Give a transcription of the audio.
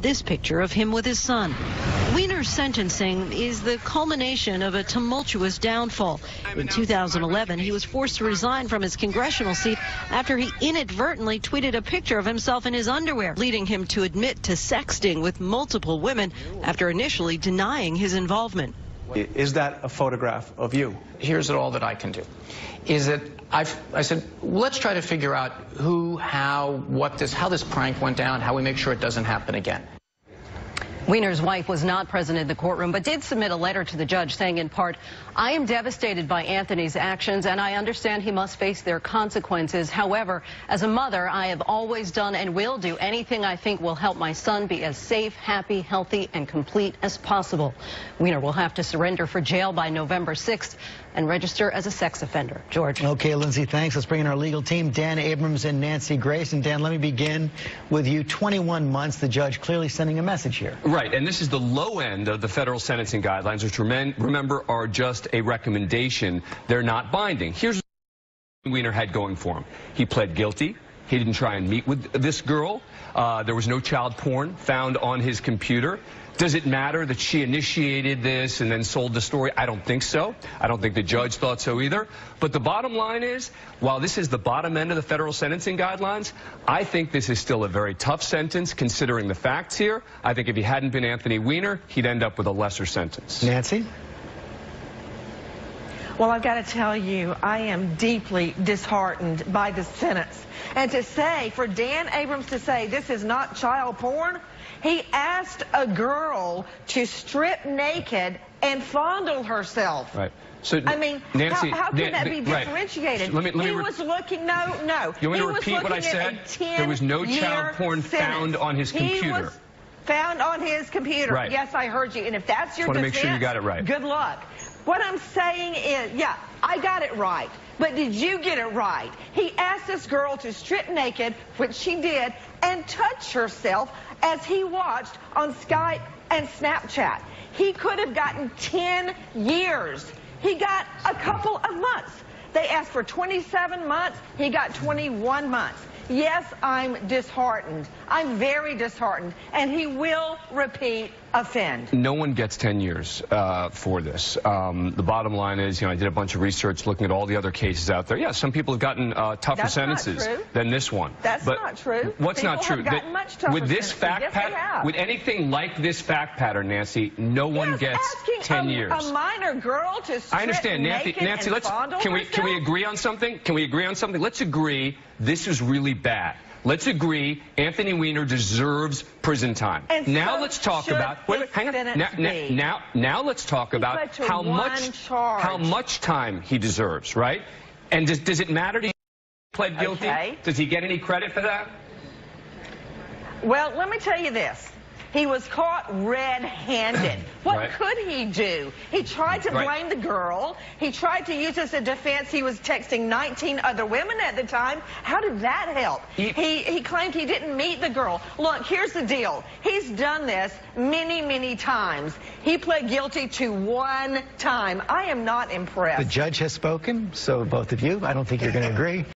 this picture of him with his son. Weiner's sentencing is the culmination of a tumultuous downfall. In 2011, he was forced to resign from his congressional seat after he inadvertently tweeted a picture of himself in his underwear, leading him to admit to sexting with multiple women after initially denying his involvement. Is that a photograph of you? Here's it all that I can do. Is that I've, I said, let's try to figure out who, how, what this, how this prank went down, how we make sure it doesn't happen again. Weiner's wife was not present in the courtroom, but did submit a letter to the judge saying in part, I am devastated by Anthony's actions, and I understand he must face their consequences. However, as a mother, I have always done and will do anything I think will help my son be as safe, happy, healthy, and complete as possible. Weiner will have to surrender for jail by November 6th and register as a sex offender. George. Okay, Lindsay, thanks. Let's bring in our legal team, Dan Abrams and Nancy Grace. And Dan, let me begin with you. 21 months, the judge clearly sending a message here. Right, and this is the low end of the federal sentencing guidelines, which remember are just a recommendation. They're not binding. Here's what Weiner had going for him. He pled guilty. He didn't try and meet with this girl. Uh, there was no child porn found on his computer. Does it matter that she initiated this and then sold the story? I don't think so. I don't think the judge thought so either. But the bottom line is, while this is the bottom end of the federal sentencing guidelines, I think this is still a very tough sentence considering the facts here. I think if he hadn't been Anthony Weiner, he'd end up with a lesser sentence. Nancy? Well, I've got to tell you, I am deeply disheartened by the sentence. And to say, for Dan Abrams to say this is not child porn, he asked a girl to strip naked and fondle herself. Right. So, I mean, Nancy, how, how can that be differentiated? Right. Let me, let me he was looking, no, no. You want me to repeat what I said? There was no child porn sentence. found on his computer. Found on his computer. Right. Yes, I heard you. And if that's your Just defense, make sure you got it right. good luck. What I'm saying is, yeah, I got it right. But did you get it right? He asked this girl to strip naked, which she did, and touch herself as he watched on Skype and Snapchat. He could have gotten 10 years. He got a couple of months. They asked for 27 months. He got 21 months. Yes, I'm disheartened. I'm very disheartened. And he will repeat offend. No one gets 10 years uh, for this. Um, the bottom line is, you know, I did a bunch of research looking at all the other cases out there. Yeah, some people have gotten uh, tougher That's sentences than this one. That's but not true. What's people not true? Have gotten much tougher with this sentences. fact yes, pattern, with anything like this fact pattern, Nancy, no one yes, gets asking 10 a, years. A minor girl to I understand, Nancy. Nancy, let's can we can we agree on something? Can we agree on something? Let's agree. This is really bad. Let's agree Anthony Weiner deserves prison time. And now so let's talk about wait, hang on. Now, now, now, now let's talk about how much charge. how much time he deserves, right? And does does it matter to you pled guilty? Okay. Does he get any credit for that? Well, let me tell you this. He was caught red-handed. What right. could he do? He tried to right. blame the girl. He tried to use as a defense he was texting 19 other women at the time. How did that help? He, he, he claimed he didn't meet the girl. Look, here's the deal. He's done this many, many times. He pled guilty to one time. I am not impressed. The judge has spoken, so both of you, I don't think you're going to agree.